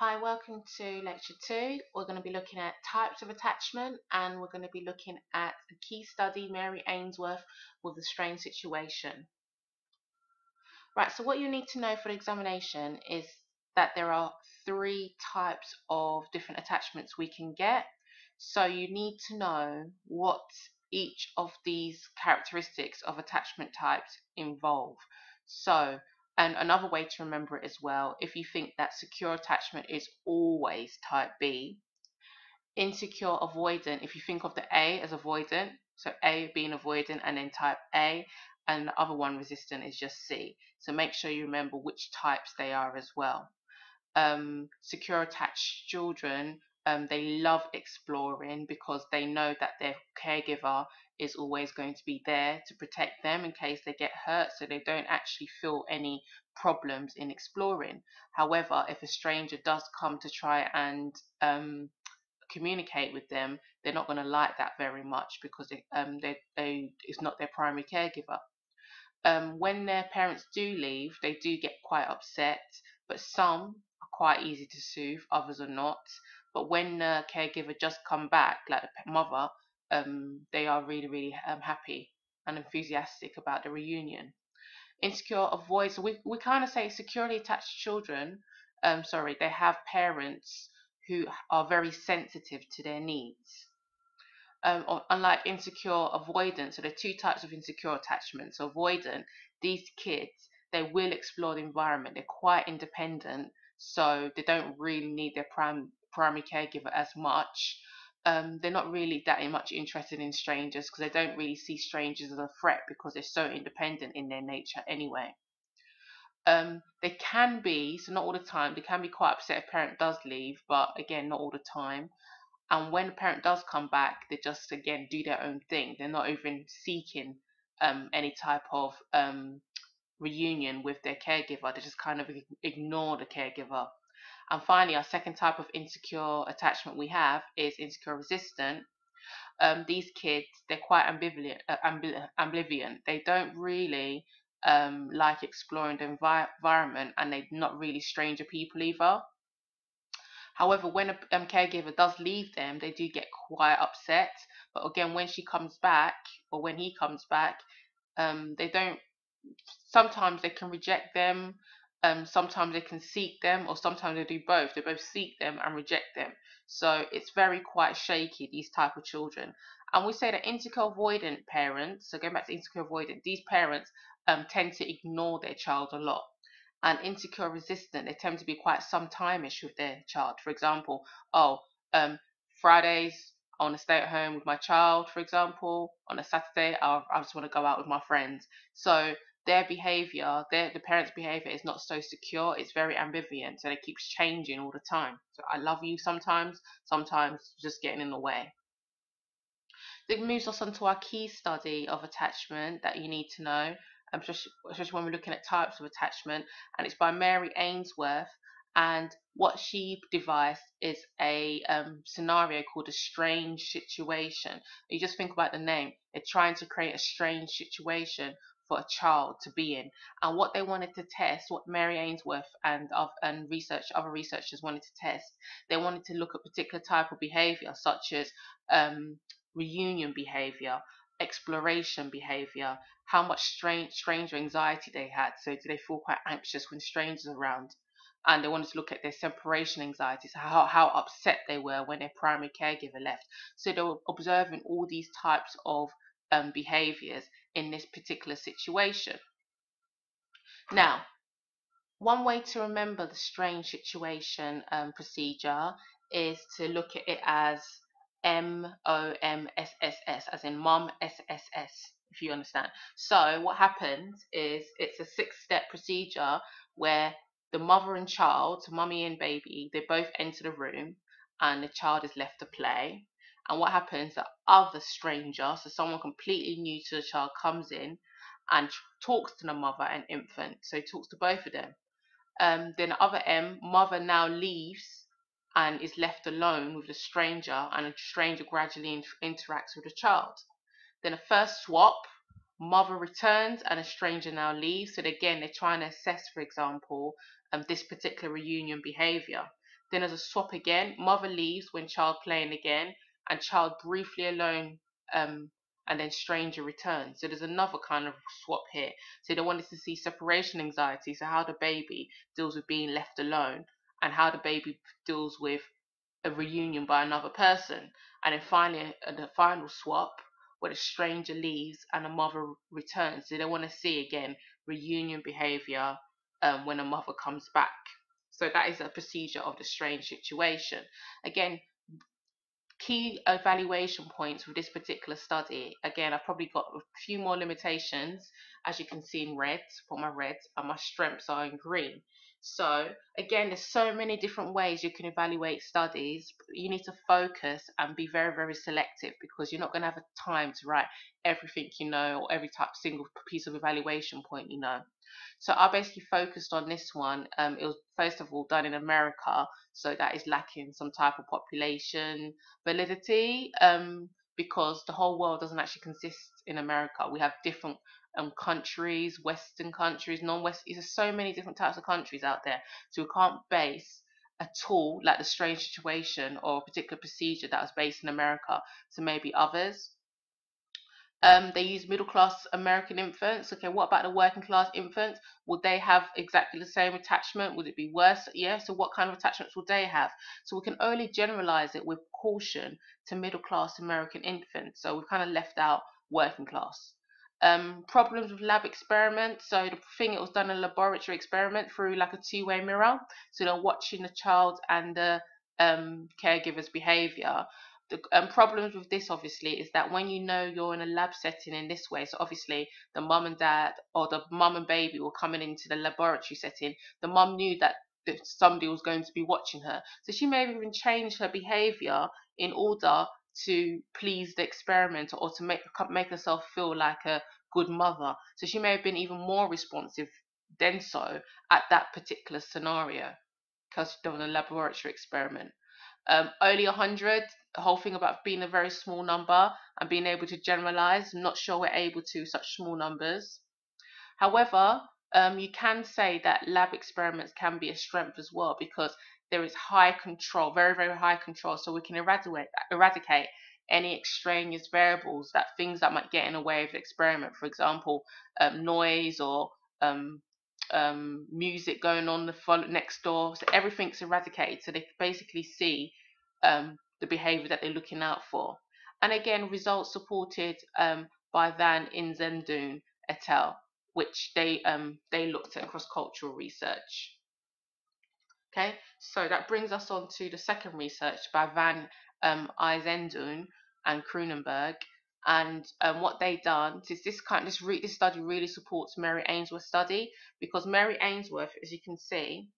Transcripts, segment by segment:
Hi, welcome to lecture two. We're going to be looking at types of attachment and we're going to be looking at a key study, Mary Ainsworth, with the strange situation. Right, so what you need to know for the examination is that there are three types of different attachments we can get. So you need to know what each of these characteristics of attachment types involve. So and another way to remember it as well, if you think that secure attachment is always type B, insecure avoidant, if you think of the A as avoidant, so A being avoidant and then type A, and the other one resistant is just C. So make sure you remember which types they are as well. Um, secure attached children, um, they love exploring because they know that their caregiver is always going to be there to protect them in case they get hurt so they don't actually feel any problems in exploring. However, if a stranger does come to try and um, communicate with them, they're not going to like that very much because it, um, they, they, it's not their primary caregiver. Um, when their parents do leave, they do get quite upset, but some are quite easy to soothe, others are not. But when the caregiver just come back, like the mother, um, they are really, really um, happy and enthusiastic about the reunion. Insecure avoids, we, we kind of say securely attached children, um, sorry, they have parents who are very sensitive to their needs. Um, unlike insecure avoidance, so there are two types of insecure attachment. So avoidant, these kids, they will explore the environment. They're quite independent, so they don't really need their prim primary caregiver as much um, they're not really that much interested in strangers because they don't really see strangers as a threat because they're so independent in their nature anyway. Um, they can be, so not all the time, they can be quite upset if parent does leave, but again, not all the time. And when the parent does come back, they just again do their own thing. They're not even seeking um, any type of um, reunion with their caregiver. They just kind of ignore the caregiver. And finally, our second type of insecure attachment we have is insecure resistant. Um, these kids, they're quite ambivalent, uh, ambivalent. They don't really um, like exploring the envi environment and they're not really stranger people either. However, when a um, caregiver does leave them, they do get quite upset. But again, when she comes back or when he comes back, um, they don't. Sometimes they can reject them um, sometimes they can seek them or sometimes they do both. They both seek them and reject them. So it's very quite shaky these type of children. And we say that insecure avoidant parents so going back to insecure avoidant these parents um, tend to ignore their child a lot. And insecure resistant they tend to be quite sometime-ish with their child. For example oh um, fridays I want to stay at home with my child, for example. On a Saturday, I, I just want to go out with my friends. So their behavior, their the parents' behavior is not so secure. It's very ambivalent, so it keeps changing all the time. So I love you sometimes, sometimes just getting in the way. It moves us on to our key study of attachment that you need to know, um, especially, especially when we're looking at types of attachment, and it's by Mary Ainsworth. And what she devised is a um, scenario called a strange situation. You just think about the name. They're trying to create a strange situation for a child to be in. And what they wanted to test, what Mary Ainsworth and and research other researchers wanted to test, they wanted to look at particular type of behavior, such as um, reunion behavior, exploration behavior, how much strange, strange anxiety they had. So do they feel quite anxious when strangers are around? And they wanted to look at their separation anxieties, how, how upset they were when their primary caregiver left. So they were observing all these types of um, behaviors in this particular situation. Now, one way to remember the strange situation um, procedure is to look at it as M O M S S S, as in mom S S S, if you understand. So, what happens is it's a six step procedure where the mother and child, mummy and baby, they both enter the room and the child is left to play. And what happens, the other stranger, so someone completely new to the child, comes in and talks to the mother and infant. So he talks to both of them. Um, then the other M, mother now leaves and is left alone with the stranger, and the stranger gradually in interacts with the child. Then a first swap, mother returns and a stranger now leaves. So again, they're trying to assess, for example, um, this particular reunion behavior. Then there's a swap again. Mother leaves when child playing again, and child briefly alone, um, and then stranger returns. So there's another kind of swap here. So they wanted to see separation anxiety, so how the baby deals with being left alone, and how the baby deals with a reunion by another person. And then finally, uh, the final swap where the stranger leaves and the mother returns. So they want to see again reunion behavior um, when a mother comes back. So that is a procedure of the strange situation. Again, key evaluation points with this particular study. Again, I've probably got a few more limitations, as you can see in red for my red, and my strengths are in green. So again, there's so many different ways you can evaluate studies. You need to focus and be very, very selective because you're not going to have a time to write everything you know or every type single piece of evaluation point you know. So I basically focused on this one. Um, it was first of all done in America, so that is lacking some type of population validity um, because the whole world doesn't actually consist in America. We have different um, countries, Western countries, non-West. There's so many different types of countries out there, so we can't base a tool like the strange situation or a particular procedure that was based in America to maybe others. Um, they use middle class American infants. Okay, what about the working class infants? Would they have exactly the same attachment? Would it be worse? Yeah, so what kind of attachments would they have? So we can only generalize it with caution to middle class American infants. So we've kind of left out working class. Um, problems with lab experiments. So the thing it was done a laboratory experiment through like a two-way mirror. So they're watching the child and the um, caregiver's behavior the um, problems with this obviously is that when you know you're in a lab setting in this way, so obviously the mum and dad or the mum and baby were coming into the laboratory setting, the mum knew that, somebody was going to be watching her. So she may have even changed her behavior in order to please the experiment or to make make herself feel like a good mother. So she may have been even more responsive than so at that particular scenario because she'd done a laboratory experiment. Um, only 100, the whole thing about being a very small number and being able to generalize. I'm not sure we're able to such small numbers. However, um, you can say that lab experiments can be a strength as well because there is high control, very, very high control. So we can eradicate, eradicate any extraneous variables, that things that might get in the way of the experiment. For example, um, noise or um, um, music going on the next door. So everything's eradicated. So they basically see um, the behavior that they're looking out for. And again, results supported um, by Van IJzendoorn et al., which they um, they looked at cross-cultural research. Okay, so that brings us on to the second research by Van um, IJzendoorn and Kroonenberg, and um, what they've done is this kind this re- this study really supports Mary Ainsworth's study because Mary Ainsworth, as you can see,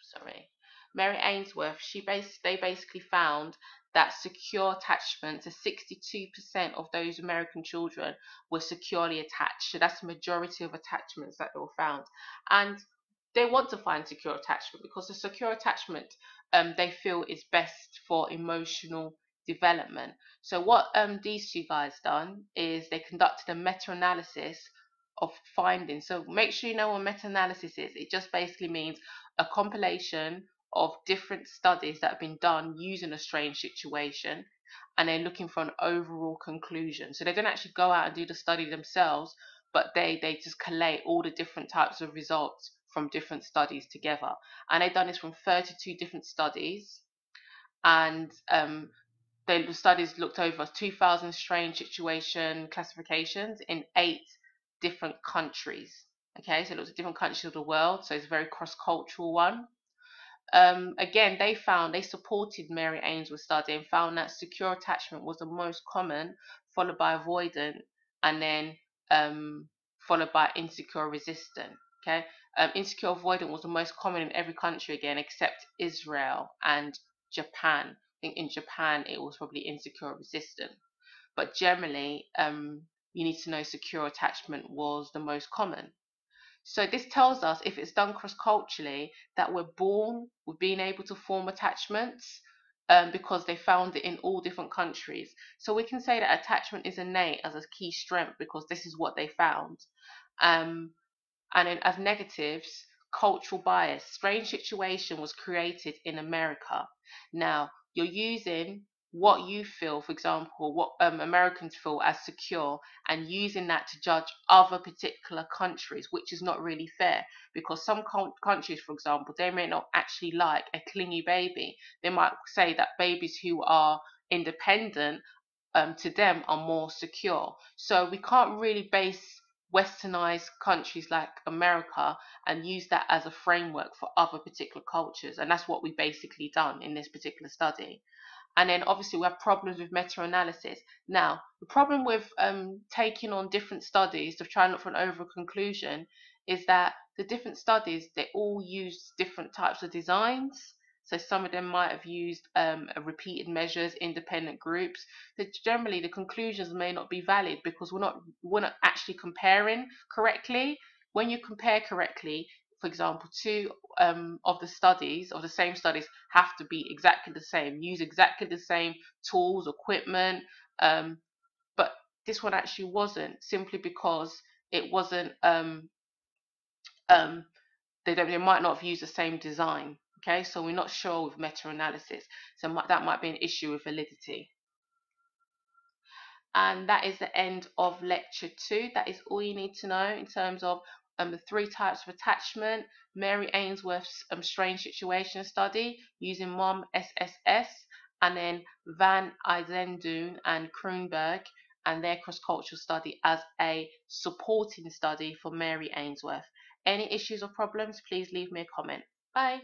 sorry, Mary Ainsworth, she bas- they basically found that secure attachment to 62% of those American children were securely attached. So that's the majority of attachments that were found. And they want to find secure attachment because the secure attachment um, they feel is best for emotional development. So what um, these two guys done is they conducted a meta-analysis of findings. So make sure you know what meta-analysis is. It just basically means a compilation of different studies that have been done using a strange situation and they're looking for an overall conclusion. So they don't actually go out and do the study themselves, but they, they just collate all the different types of results from different studies together. And they've done this from 32 different studies. And um, they, the studies looked over 2,000 strange situation classifications in eight different countries. Okay, so it looks at different countries of the world, so it's a very cross-cultural one. Um, again, they found they supported Mary Ainsworth's study and found that secure attachment was the most common, followed by avoidant, and then um, followed by insecure resistant. Okay, um, insecure avoidant was the most common in every country again except Israel and Japan I think in Japan it was probably insecure resistant. But generally, um, you need to know secure attachment was the most common. So this tells us if it's done cross-culturally that we're born with being able to form attachments um, because they found it in all different countries. So we can say that attachment is innate as a key strength because this is what they found. Um, and as negatives, cultural bias. Strange Situation was created in America. Now, you're using what you feel, for example, what um, Americans feel as secure, and using that to judge other particular countries, which is not really fair because some countries, for example, they may not actually like a clingy baby. They might say that babies who are independent um, to them are more secure. So we can't really base westernized countries like America and use that as a framework for other particular cultures. And that's what we basically done in this particular study. And then obviously we have problems with meta-analysis. Now, the problem with um, taking on different studies to try and look for an overall conclusion is that the different studies, they all use different types of designs. So some of them might have used um, repeated measures, independent groups. So generally, the conclusions may not be valid because we're not we're not actually comparing correctly. When you compare correctly, for example, two um, of the studies of the same studies have to be exactly the same, use exactly the same tools, equipment, um, but this one actually wasn't simply because it wasn't. Um, um they. They might not have used the same design. Okay, so we're not sure with meta-analysis, so that might be an issue with validity. And that is the end of lecture two. That is all you need to know in terms of um, the three types of attachment, Mary Ainsworth's um, strange situation study using MOM SSS, and then Van IJzendoorn and Kroonberg and their cross-cultural study as a supporting study for Mary Ainsworth. Any issues or problems, please leave me a comment. Bye.